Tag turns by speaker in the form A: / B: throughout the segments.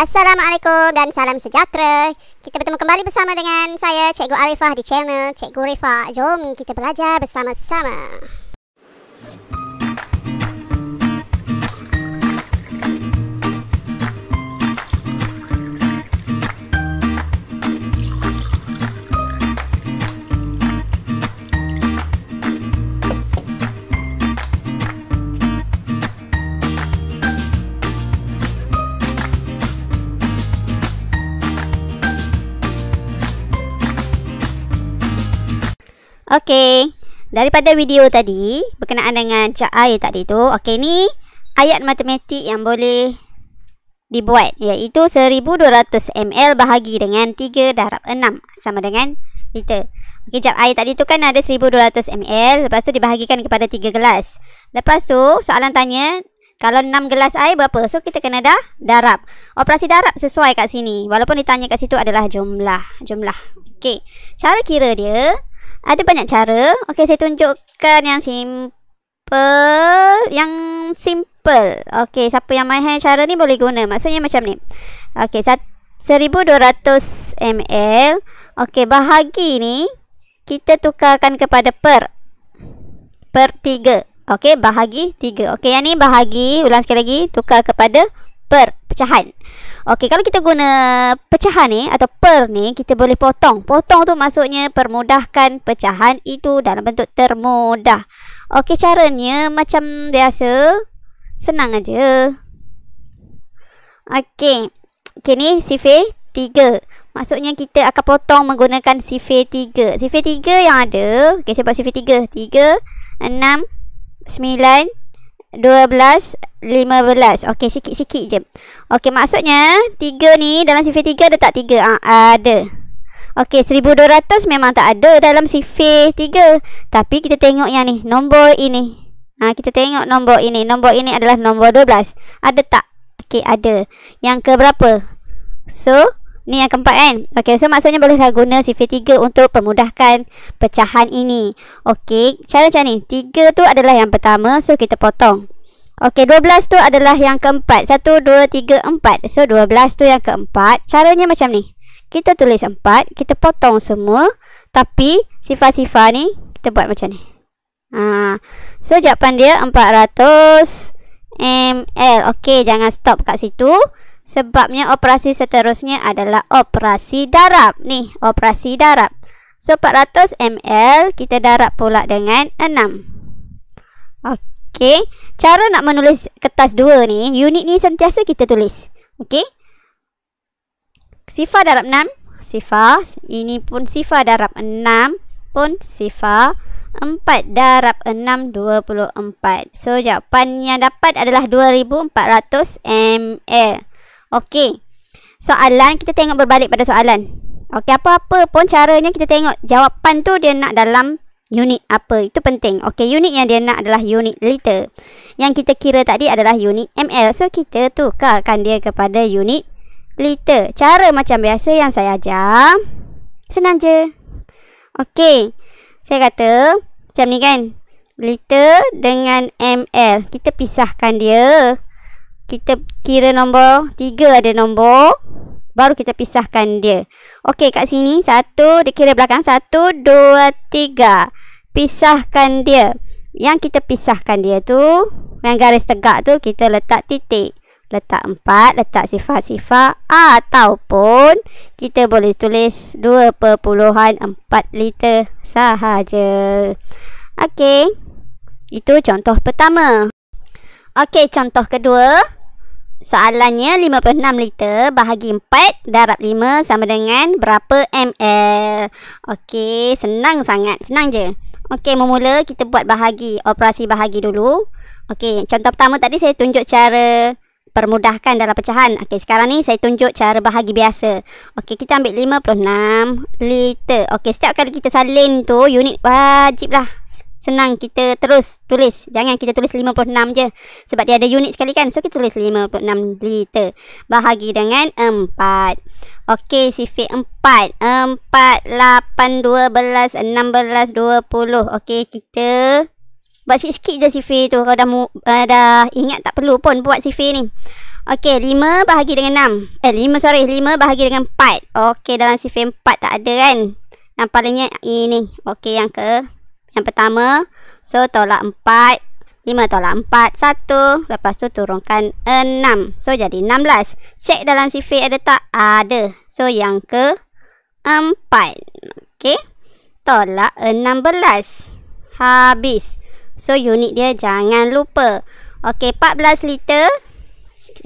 A: Assalamualaikum dan salam sejahtera. Kita bertemu kembali bersama dengan saya Cikgu Arifah di channel Cikgu Rifah. Jom kita belajar bersama-sama.
B: Okey, daripada video tadi berkenaan dengan cat air tadi tu, okey ni ayat matematik yang boleh dibuat iaitu 1200 ml bahagi dengan 3 darab 6 sama dengan liter. Okey, cat air tadi tu kan ada 1200 ml, lepas tu dibahagikan kepada 3 gelas. Lepas tu soalan tanya kalau 6 gelas air berapa? So kita kena dah darab. Operasi darab sesuai kat sini. Walaupun ditanya kat situ adalah jumlah. Jumlah. Okey. Cara kira dia ada banyak cara. Okey, saya tunjukkan yang simple. Yang simple. Okey, siapa yang main cara ni boleh guna. Maksudnya macam ni. Okey, 1200 ml. Okey, bahagi ni kita tukarkan kepada per. Per 3. Okey, bahagi 3. Okey, yang ni bahagi. Ulang sekali lagi. Tukar kepada per pecahan. Okey, kalau kita guna pecahan ni atau per ni, kita boleh potong. Potong tu maksudnya permudahkan pecahan itu dalam bentuk termudah. Okey, caranya macam biasa. Senang aja. Okey. Okey ni sifir 3. Maksudnya kita akan potong menggunakan sifir 3. Sifir 3 yang ada, okey saya buat sifir 3. 3 6 9 12, 15. Okey, sikit-sikit je. Okey, maksudnya 3 ni dalam sifir 3 ada tak 3? Ah, ada. Okey, 1200 memang tak ada dalam sifir 3. Tapi kita tengok yang ni, nombor ini. Ha, kita tengok nombor ini. Nombor ini adalah nombor 12. Ada tak? Okey, ada. Yang ke berapa? So, ni yang keempat kan? Okey, so maksudnya bolehlah guna sifir 3 untuk pemudahkan pecahan ini. Okey, cara macam ni. 3 tu adalah yang pertama, so kita potong. Okey, 12 tu adalah yang keempat. 1, 2, 3, 4. So, 12 tu yang keempat. Caranya macam ni. Kita tulis 4. Kita potong semua. Tapi, sifar-sifar ni, kita buat macam ni. Ha. So, jawapan dia 400 ml. Okey, jangan stop kat situ. Sebabnya operasi seterusnya adalah operasi darab. Ni, operasi darab. So, 400 ml kita darab pula dengan 6. Okey. Cara nak menulis kertas dua ni, unit ni sentiasa kita tulis. Okey. Sifar darab 6, sifar. Ini pun sifar darab 6 pun sifar. 4 darab 6, 24. So, jawapan yang dapat adalah 2400 ml. Okey. Soalan, kita tengok berbalik pada soalan. Okey, apa-apa pun caranya kita tengok jawapan tu dia nak dalam unit apa. Itu penting. Okey unit yang dia nak adalah unit liter. Yang kita kira tadi adalah unit ml. So kita tukarkan dia kepada unit liter. Cara macam biasa yang saya ajar. Senang je. Okey. Saya kata macam ni kan? Liter dengan ml. Kita pisahkan dia kita kira nombor 3 ada nombor baru kita pisahkan dia okey kat sini satu dikira belakang satu dua tiga pisahkan dia. Yang kita pisahkan dia tu, yang garis tegak tu kita letak titik. Letak empat, letak sifar-sifar ataupun kita boleh tulis 2.4 liter sahaja. Okey. Itu contoh pertama. Okey, contoh kedua. Soalannya 56 liter bahagi 4 darab 5 sama dengan berapa ml. Okey, senang sangat. Senang je. Okey, memula kita buat bahagi, operasi bahagi dulu. Okey, contoh pertama tadi saya tunjuk cara permudahkan dalam pecahan. Okey, sekarang ni saya tunjuk cara bahagi biasa. Okey, kita ambil 56 liter. Okey, setiap kali kita salin tu unit wajiblah senang kita terus tulis. Jangan kita tulis 56 je. Sebab dia ada unit sekali kan. So, kita tulis 56 liter. Bahagi dengan 4. Okey, sifir 4. 4, 8, 12, 16, 20. Okey, kita buat sikit-sikit je sifir tu. Kalau dah, uh, dah ingat tak perlu pun buat sifir ni. Okey, 5 bahagi dengan 6. Eh, 5 sorry, 5 bahagi dengan 4. Okey, dalam sifar 4 tak ada kan? Yang palingnya ini. Okey, yang ke yang pertama. So, tolak 4. 5 tolak 4. 1. Lepas tu turunkan 6. So, jadi 16. Cek dalam sifar ada tak? Ada. So, yang ke 4. Okey. Tolak 16. Habis. So, unit dia jangan lupa. Okey, 14 liter.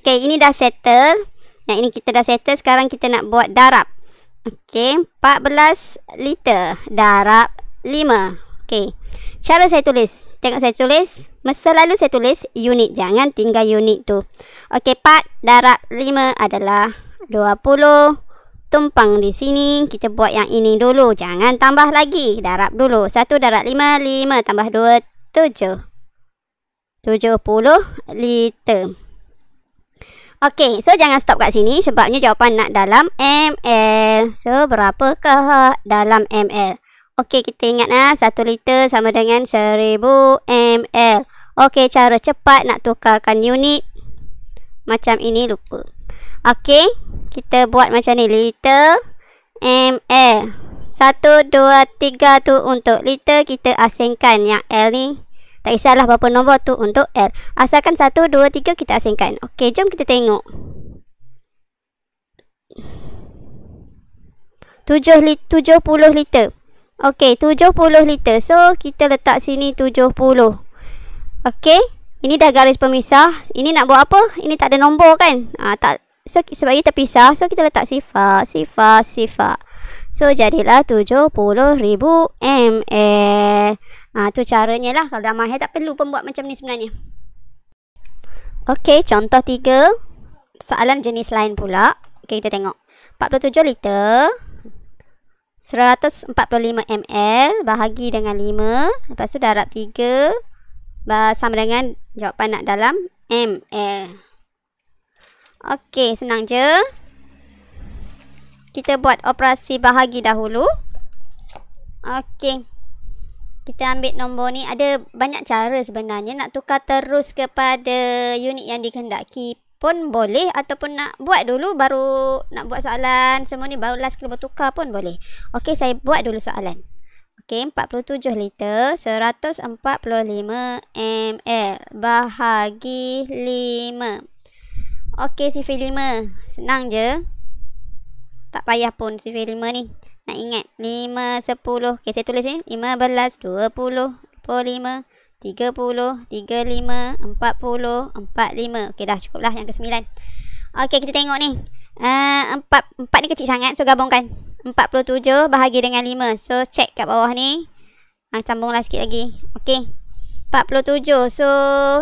B: Okey, ini dah settle. Yang ini kita dah settle. Sekarang kita nak buat darab. Okey, 14 liter. Darab 5. Okey. Cara saya tulis. Tengok saya tulis. Selalu saya tulis unit. Jangan tinggal unit tu. Okey, 4 darab 5 adalah 20. Tumpang di sini. Kita buat yang ini dulu. Jangan tambah lagi. Darab dulu. 1 darab 5. 5 tambah 2. 7. 70 liter. Okey, so jangan stop kat sini sebabnya jawapan nak dalam ml. So, berapakah dalam ml? Okey, kita ingat lah 1 liter sama dengan 1000 ml. Okey, cara cepat nak tukarkan unit macam ini lupa. Okey, kita buat macam ni liter ml. 1 2 3 tu untuk liter kita asingkan yang L ni. Tak kisahlah berapa nombor tu untuk L. Asalkan 1 2 3 kita asingkan. Okey, jom kita tengok. 7 lit 70 liter. Okey, 70 liter. So, kita letak sini 70. Okey. Ini dah garis pemisah. Ini nak buat apa? Ini tak ada nombor kan? Ha, tak. So, sebab ini terpisah. So, kita letak sifar. Sifar, sifar. So, jadilah 70,000 ml. Ha, tu caranya lah. Kalau dah mahir, tak perlu pun buat macam ni sebenarnya. Okey, contoh tiga. Soalan jenis lain pula. Okey, kita tengok. 47 liter. 145 ml bahagi dengan 5. Lepas tu darab 3. Sama dengan jawapan nak dalam ml. Okey, senang je. Kita buat operasi bahagi dahulu. Okey. Kita ambil nombor ni. Ada banyak cara sebenarnya nak tukar terus kepada unit yang dikehendaki pun boleh ataupun nak buat dulu baru nak buat soalan semua ni baru last kena bertukar pun boleh. Okey, saya buat dulu soalan. Okey, 47 liter 145 ml bahagi 5. Okey, sifar 5. Senang je. Tak payah pun sifar 5 ni. Nak ingat 5 10. Okey, saya tulis ni 15 20 25 30, 35, 40, 45. Okey dah cukup lah yang ke-9. Okey kita tengok ni. Uh, 4, 4 ni kecil sangat. So gabungkan. 47 bahagi dengan 5. So check kat bawah ni. Uh, sambunglah sikit lagi. Okey. 47. So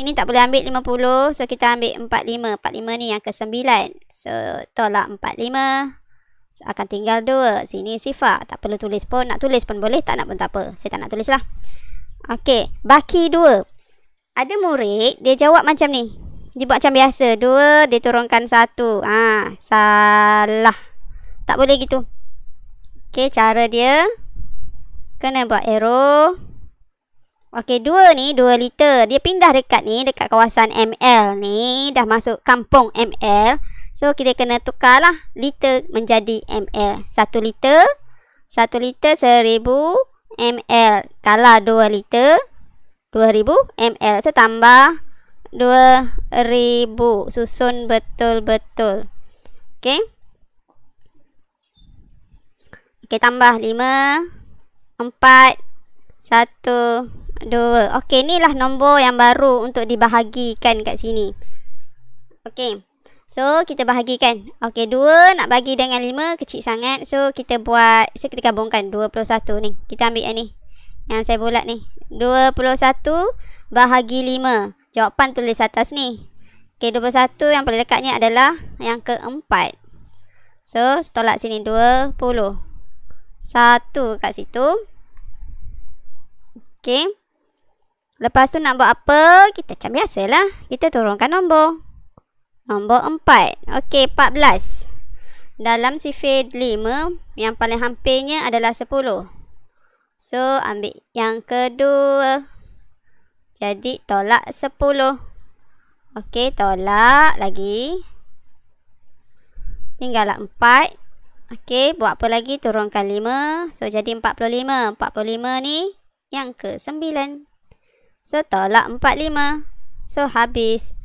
B: ini tak boleh ambil 50. So kita ambil 45. 45 ni yang ke-9. So tolak 45. So, akan tinggal 2. Sini sifar. Tak perlu tulis pun. Nak tulis pun boleh. Tak nak pun tak apa. Saya tak nak tulis lah. Okey, baki dua. Ada murid, dia jawab macam ni. Dia buat macam biasa. Dua, dia turunkan satu. Ah, ha, salah. Tak boleh gitu. Okey, cara dia. Kena buat arrow. Okey, dua ni, dua liter. Dia pindah dekat ni, dekat kawasan ML ni. Dah masuk kampung ML. So, kita kena tukar lah. Liter menjadi ML. Satu liter. Satu liter seribu ml. Kalau 2 liter, 2000 ml. So, tambah 2000. Susun betul-betul. Okey. Okey, tambah 5, 4, 1, 2. Okey, inilah nombor yang baru untuk dibahagikan kat sini. Okey. So, kita bahagikan. Okey, 2 nak bagi dengan 5 kecil sangat. So, kita buat, so kita gabungkan 21 ni. Kita ambil yang ni. Yang saya bulat ni. 21 bahagi 5. Jawapan tulis atas ni. Okey, 21 yang paling dekatnya adalah yang keempat. So, tolak sini 20. 1 kat situ. Okey. Lepas tu nak buat apa? Kita macam biasalah. Kita turunkan nombor. Nombor 4. Okey, 14. Dalam sifar 5, yang paling hampirnya adalah 10. So, ambil yang kedua. Jadi, tolak 10. Okey, tolak lagi. Tinggallah 4. Okey, buat apa lagi? Turunkan 5. So, jadi 45. 45 ni yang ke 9. So, tolak 45. So, habis.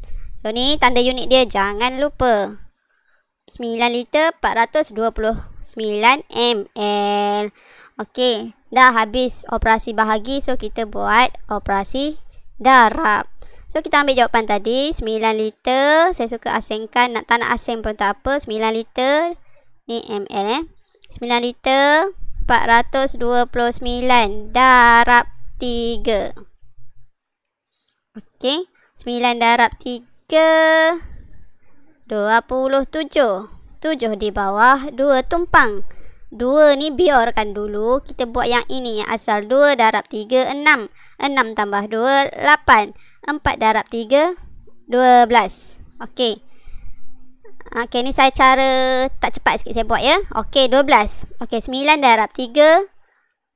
B: So, ni tanda unit dia. Jangan lupa. 9 liter 429 ml. Okey, dah habis operasi bahagi. So, kita buat operasi darab. So, kita ambil jawapan tadi. 9 liter. Saya suka asingkan. Nak tak nak asing pun tak apa. 9 liter. Ni ml eh. 9 liter 429 darab 3. Okey. 9 darab 3. 27. 7 di bawah. 2 tumpang. 2 ni biarkan dulu. Kita buat yang ini. Yang asal 2 darab 3. 6. 6 tambah 2. 8. 4 darab 3. 12. Okey. Okey. Ni saya cara tak cepat sikit saya buat ya. Okey. 12. Okey. 9 darab 3.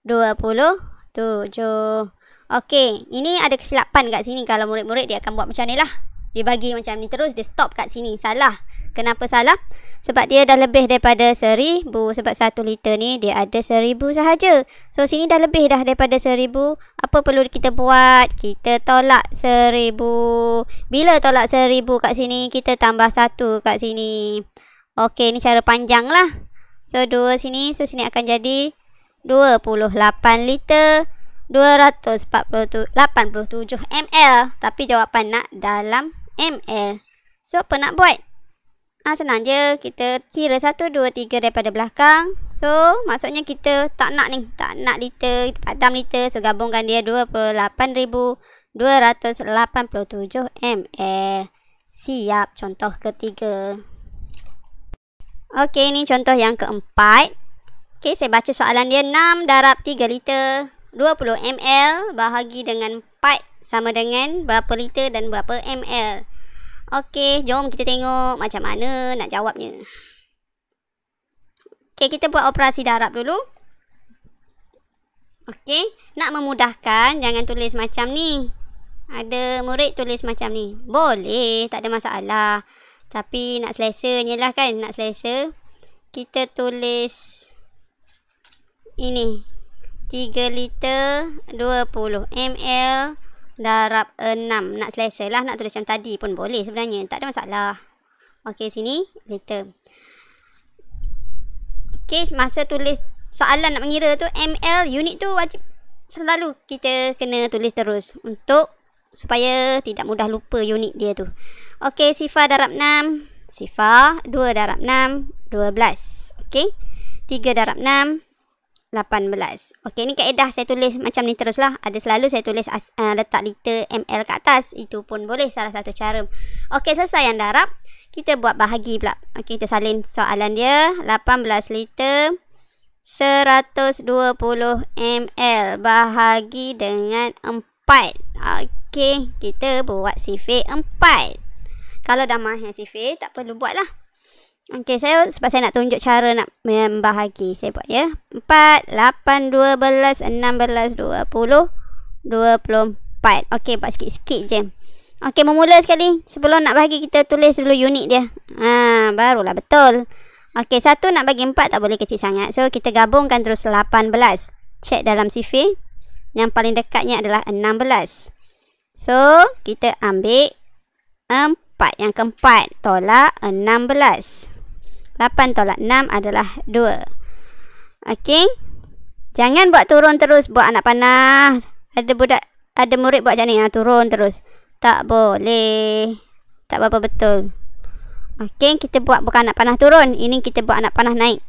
B: 27. Okey, ini ada kesilapan kat sini kalau murid-murid dia akan buat macam ni lah. Dia bagi macam ni terus, dia stop kat sini. Salah. Kenapa salah? Sebab dia dah lebih daripada seribu. Sebab satu liter ni dia ada seribu sahaja. So, sini dah lebih dah daripada seribu. Apa perlu kita buat? Kita tolak seribu. Bila tolak seribu kat sini, kita tambah satu kat sini. Okey, ni cara panjang lah. So, dua sini. So, sini akan jadi 28 liter. 287 ml tapi jawapan nak dalam ml. So apa nak buat? Ha, senang je kita kira 1 2 3 daripada belakang. So maksudnya kita tak nak ni, tak nak liter, kita padam liter. So gabungkan dia 28287 ml. Siap contoh ketiga. Okey, ni contoh yang keempat. Okey, saya baca soalan dia 6 darab 3 liter. 20 ml bahagi dengan 4 sama dengan berapa liter dan berapa ml. Okey, jom kita tengok macam mana nak jawabnya. Okey, kita buat operasi darab dulu. Okey, nak memudahkan jangan tulis macam ni. Ada murid tulis macam ni. Boleh, tak ada masalah. Tapi nak selesa lah kan, nak selesa. Kita tulis ini. 3 liter 20 ml darab 6 nak selesa lah nak tulis macam tadi pun boleh sebenarnya. Tak ada masalah. Ok sini. Liter ok masa tulis soalan nak mengira tu ml unit tu wajib selalu kita kena tulis terus untuk supaya tidak mudah lupa unit dia tu. Ok sifar darab 6 sifar 2 darab 6 12 ok 3 darab 6 18. Okey, ni kaedah saya tulis macam ni teruslah. Ada selalu saya tulis as, uh, letak liter ml kat atas. Itu pun boleh salah satu cara. Okey, selesai yang darab. Kita buat bahagi pula. Okey, kita salin soalan dia. 18 liter 120 ml bahagi dengan 4. Okey, kita buat sifir 4. Kalau dah mahir sifir, tak perlu buat lah. Okey, saya sebab saya nak tunjuk cara nak membahagi. Saya buat ya. 4, 8, 12, 16, 20, 24. Okey, buat sikit-sikit je. Okey, memula sekali. Sebelum nak bahagi, kita tulis dulu unit dia. Ha, barulah betul. Okey, satu nak bagi 4 tak boleh kecil sangat. So, kita gabungkan terus 18. Cek dalam CV. Yang paling dekatnya adalah 16. So, kita ambil 4. Yang keempat, tolak 16. 8 tolak 6 adalah 2. Okey. Jangan buat turun terus buat anak panah. Ada budak ada murid buat macam ni, ha, turun terus. Tak boleh. Tak apa betul. Okey, kita buat bukan anak panah turun. Ini kita buat anak panah naik.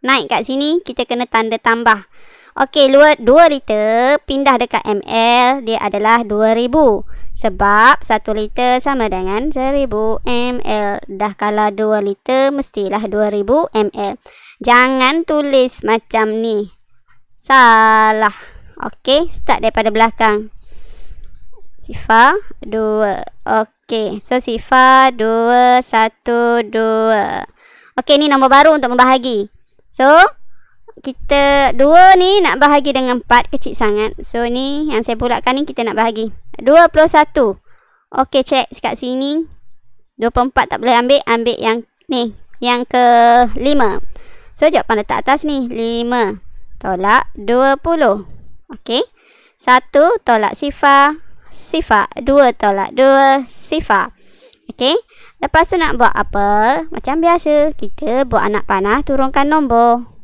B: Naik kat sini, kita kena tanda tambah. Okey, 2 liter pindah dekat ml, dia adalah 2000. Sebab 1 liter sama dengan 1000 ml. Dah kalau 2 liter mestilah 2000 ml. Jangan tulis macam ni. Salah. Okey, start daripada belakang. Sifar 2. Okey, so sifar 2, 1, 2. Okey, ni nombor baru untuk membahagi. So, kita dua ni nak bahagi dengan empat kecil sangat. So ni yang saya bulatkan ni kita nak bahagi. 21. Okey, cek kat sini. 24 tak boleh ambil. Ambil yang ni. Yang ke 5. So, jawapan letak atas ni. 5 tolak 20. Okey. 1 tolak sifar. Sifar. 2 tolak 2. Sifar. Okey. Lepas tu nak buat apa? Macam biasa. Kita buat anak panah. Turunkan nombor.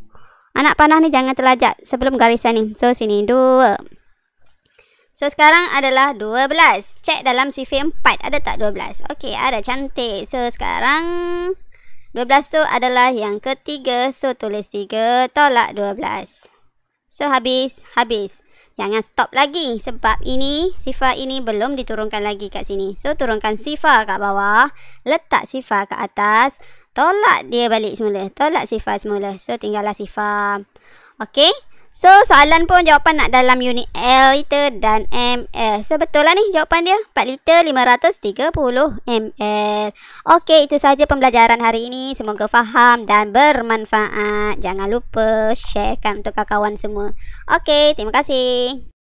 B: Anak panah ni jangan terlajak sebelum garisan ni. So, sini 2. So, sekarang adalah 12. Cek dalam CV 4. Ada tak 12? Okey, ada cantik. So, sekarang 12 tu adalah yang ketiga. So, tulis 3 tolak 12. So, habis. Habis. Jangan stop lagi. Sebab ini, sifar ini belum diturunkan lagi kat sini. So, turunkan sifar kat bawah. Letak sifar kat atas. Tolak dia balik semula. Tolak sifar semula. So, tinggallah sifar. Okey. So, soalan pun jawapan nak dalam unit L liter dan ml. So, betul lah ni jawapan dia. 4 liter 530 ml. Okey, itu saja pembelajaran hari ini. Semoga faham dan bermanfaat. Jangan lupa sharekan untuk kawan-kawan semua. Okey, terima kasih.